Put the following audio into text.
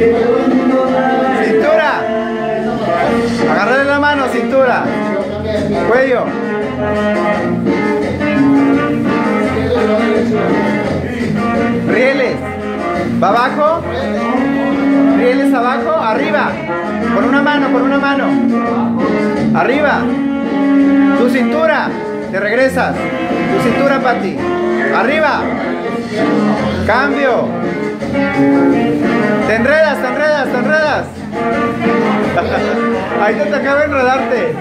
Cintura. Agarrarle la mano, cintura. Cuello. Rieles. ¿Va abajo? Rieles abajo, arriba. Con una mano, con una mano. Arriba. Tu cintura. Te regresas. Tu cintura, Pati. Arriba. Cambio. Ahí te, de enredarte.